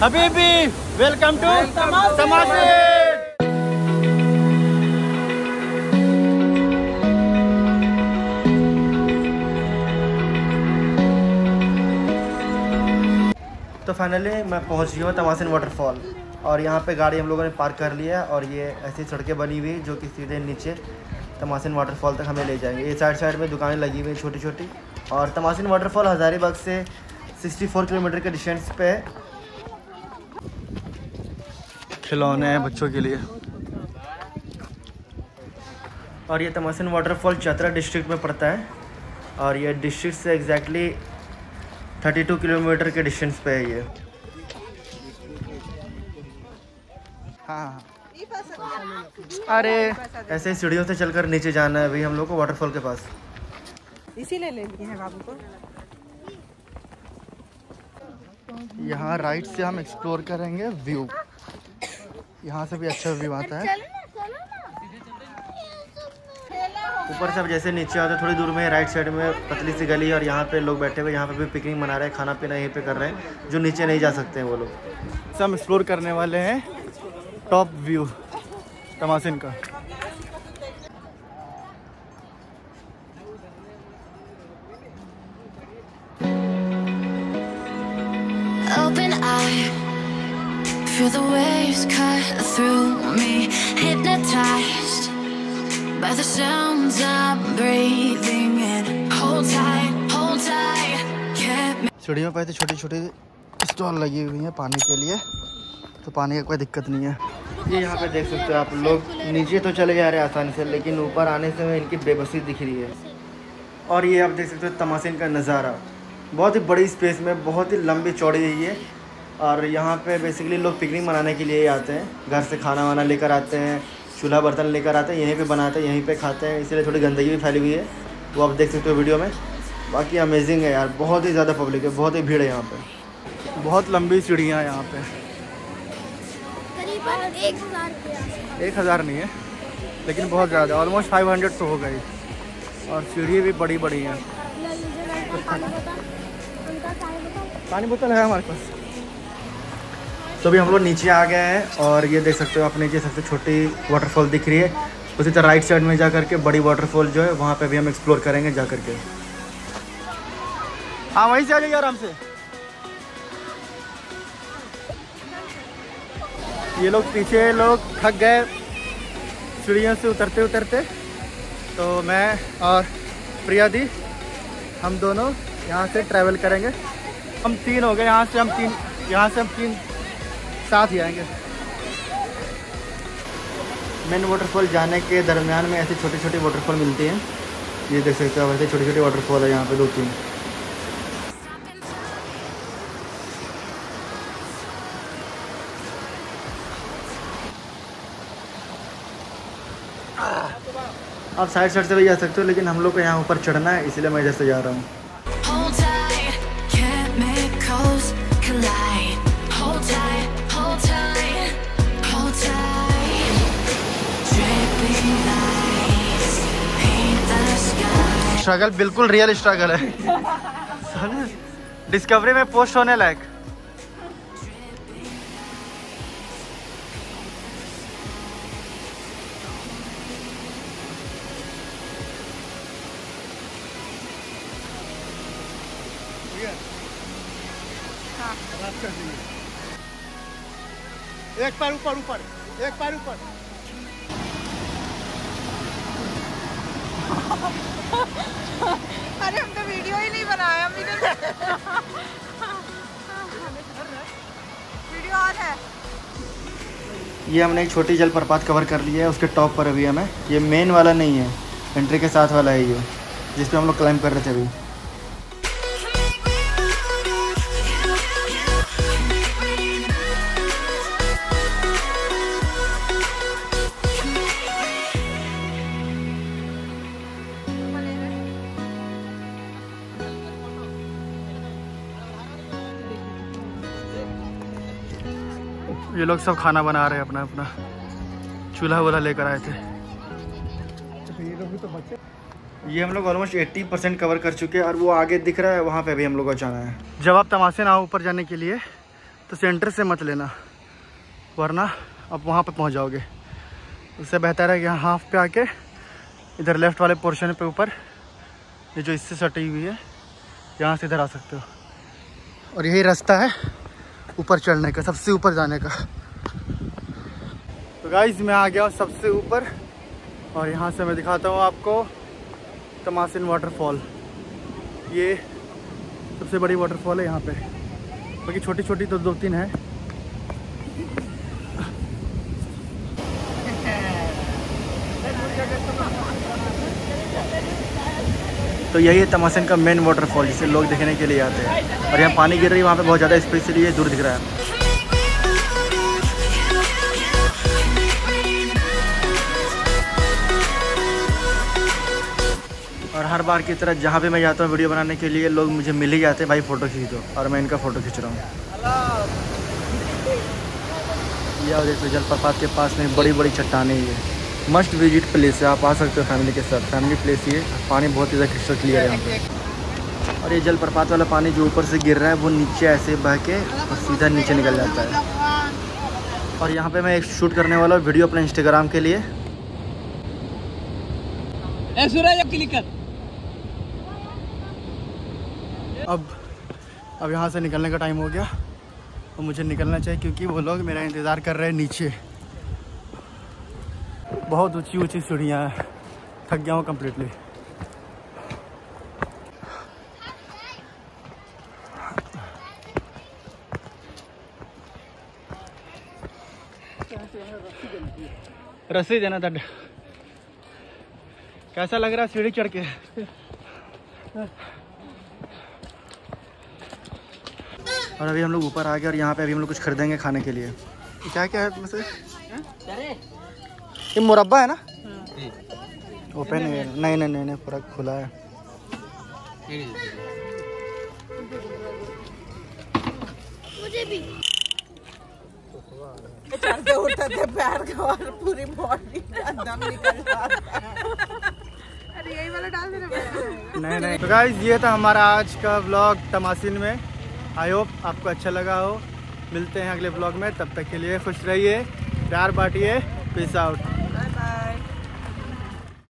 Habibi welcome to तमाशे। तो finally मैं पहुँच गया हूँ तमासिन वाटरफॉल और यहाँ पे गाड़ी हम लोगों ने पार्क कर लिया है और ये ऐसी सड़कें बनी हुई है जो कि सीधे नीचे तमासिन वाटरफॉल तक हमें ले जाएँगे। ये साइड साइड में दुकानें लगी हुई हैं छोटी छोटी और तमासिन वाटरफॉल हज़ारीबाग से 64 किलोमीटर के डिस्टेंस पे है। खिलौने हैं बच्चों के लिए। और ये तमासिन वाटरफॉल चतरा डिस्ट्रिक्ट में पड़ता है। और ये डिस्ट्रिक्ट से एग्जैक्टली 32 किलोमीटर के डिस्टेंस पे है ये। हाँ अरे ऐसे ही सीढ़ियों से चलकर नीचे जाना है अभी हम लोग को वाटरफॉल के पास। इसीलिए ले लिए हैं बाबू को। यहाँ राइट से हम एक्सप्लोर करेंगे व्यू यहाँ से भी अच्छा व्यू आता है। ऊपर से अब जैसे नीचे आते हैं थोड़ी दूर में राइट साइड में पतली सी गली और यहाँ पे लोग बैठे हुए यहाँ पे भी पिकनिक मना रहे हैं खाना पीना यहीं पे कर रहे हैं जो नीचे नहीं जा सकते हैं वो लोग। सब एक्सप्लोर करने वाले हैं टॉप व्यू तमासिन का। Feel the waves cut through me. Hypnotized by the sounds I'm breathing in. Hold tight, hold tight, me. सीढ़ियों पर ऐसे छोटी छोटी स्टॉल लगी हुई हैं पानी के लिए तो पानी का कोई दिक्कत नहीं है ये यहाँ पे देख सकते हो आप लोग नीचे तो चले जा रहे हैं आसानी से लेकिन ऊपर आने से इनकी बेबसी दिख रही है और ये आप देख सकते हो तमासिन का नज़ारा बहुत ही बड़ी स्पेस में बहुत ही लंबी चौड़ी है ये और यहाँ पे बेसिकली लोग पिकनिक मनाने के लिए ही आते हैं। घर से खाना वाना लेकर आते हैं चूल्हा बर्तन लेकर आते हैं यहीं पे बनाते हैं यहीं पे खाते हैं। इसलिए थोड़ी गंदगी भी फैली हुई है। वो आप देख सकते हो वीडियो में। बाकी अमेजिंग है यार बहुत ही ज़्यादा पब्लिक है बहुत ही भीड़ है यहाँ पर बहुत लंबी सीढ़ियाँ यहाँ पर एक हज़ार नहीं है लेकिन बहुत ज़्यादा ऑलमोस्ट फाइव हंड्रेड तो हो गई और सीढ़ी भी बड़ी बड़ी हैं पानी बोतल है हमारे पास। तो अभी हम लोग नीचे आ गए हैं और ये देख सकते हो आप नीचे सबसे छोटी वाटरफॉल दिख रही है। उसी तरह राइट साइड में जा करके बड़ी वाटरफॉल जो है, वहाँ पे भी हम एक्सप्लोर करेंगे जा करके। हाँ वहीं से आ जाइए आराम से। ये लोग पीछे लोग थक गए सीढ़ियों से उतरते उतरते। तो मैं और प्रिया दी, हम दोनों यहाँ से ट्रैवल करेंगे। हम तीन हो गए, यहाँ से हम तीन, यहाँ से हम तीन साथ ही आएँगे। मेन वाटरफॉल जाने के दरमियान में ऐसे छोटे छोटे वाटरफॉल मिलती हैं। ये देख सकते हो ऐसे छोटे छोटे वाटरफॉल है यहाँ पे दो तीन। आप साइड साइड से भी जा सकते हो, लेकिन हम लोग को यहाँ ऊपर चढ़ना है, इसलिए मैं इधर से जा रहा हूँ। स्ट्रगल बिल्कुल रियल स्ट्रगल है। डिस्कवरी में पोस्ट होने लायक। एक पैर ऊपर ऊपर। एक पैर ऊपर। अरे हम तो वीडियो ही नहीं बनाया हम वीडियो और है। ये हमने एक छोटी जल प्रपात कवर कर लिया है, उसके टॉप पर अभी हमें। ये मेन वाला नहीं है एंट्री के साथ वाला है ये, जिसपे हम लोग क्लाइंब कर रहे थे अभी। ये लोग सब खाना बना रहे हैं अपना अपना। चूल्हा वूल्हा लेकर आए थे। ये हम लोग ऑलमोस्ट 80 परसेंट कवर कर चुके हैं और वो आगे दिख रहा है वहाँ पे भी हम लोग को जाना है। जब आप तमाशे ना ऊपर जाने के लिए तो सेंटर से मत लेना। वरना आप वहाँ पर पहुँच जाओगे। उससे बेहतर है कि यहाँ हाफ़ पे आके इधर लेफ़्ट वाले पोर्शन पे ऊपर ये जो इससे सटी हुई है यहाँ से इधर आ सकते हो। और यही रास्ता है। ऊपर चढ़ने का, सबसे ऊपर जाने का। तो गाइज़ मैं आ गया सबसे ऊपर, और यहाँ से मैं दिखाता हूँ आपको तमासिन वाटरफॉल ये सबसे बड़ी वाटरफॉल है यहाँ पे। बाकी छोटी छोटी तो दो तीन है। तो यही है तमासन का मेन वाटरफॉल जिसे लोग देखने के लिए आते हैं। और यहाँ पानी गिर रही है, वहाँ पर बहुत ज़्यादा स्पेस इसलिए दूर दिख रहा है। और हर बार की तरह जहाँ भी मैं जाता हूँ वीडियो बनाने के लिए, लोग मुझे मिल ही जाते हैं भाई फ़ोटो खींच दो और मैं इनका फ़ोटो खींच रहा हूँ। यह देखो जलप्रपात के पास में बड़ी बड़ी चट्टाने ही है मस्ट विज़िट प्लेस है आप आ सकते हो फैमिली के साथ। फैमिली प्लेस ये पानी बहुत ही ज़्यादा क्रिस्टल क्लियर है यहाँ पे। और ये जलप्रपात वाला पानी जो ऊपर से गिर रहा है वो नीचे ऐसे बह के और सीधा नीचे निकल जाता है। और यहाँ पे मैं एक शूट करने वाला हूँ वीडियो अपने इंस्टाग्राम के लिए। क्लिक कर। अब अब यहाँ से निकलने का टाइम हो गया। और मुझे निकलना चाहिए क्योंकि वो लोग मेरा इंतज़ार कर रहे हैं नीचे। बहुत ऊँची ऊँची सीढ़ियाँ हैं। थक गया हूँ कम्प्लीटली रस्सी देना था। कैसा लग रहा है सीढ़ी चढ़ के? और अभी हम लोग ऊपर आ गए और यहाँ पे अभी हम लोग कुछ खरीदेंगे खाने के लिए। क्या क्या है ये मुरब्बा है ना? ओपन है। नहीं नहीं नहीं नहीं पूरा खुला है। मुझे भी। चलते उठते पैर का और पूरी बॉडी का दम निकल जाता है अरे यही वाला डाल देना। नहीं नहीं। तो गाइज़ ये था हमारा आज का व्लॉग तमासिन में। आई होप आपको अच्छा लगा हो। मिलते हैं अगले व्लॉग में। तब तक के लिए खुश रहिए प्यार बांटिए पीस आउट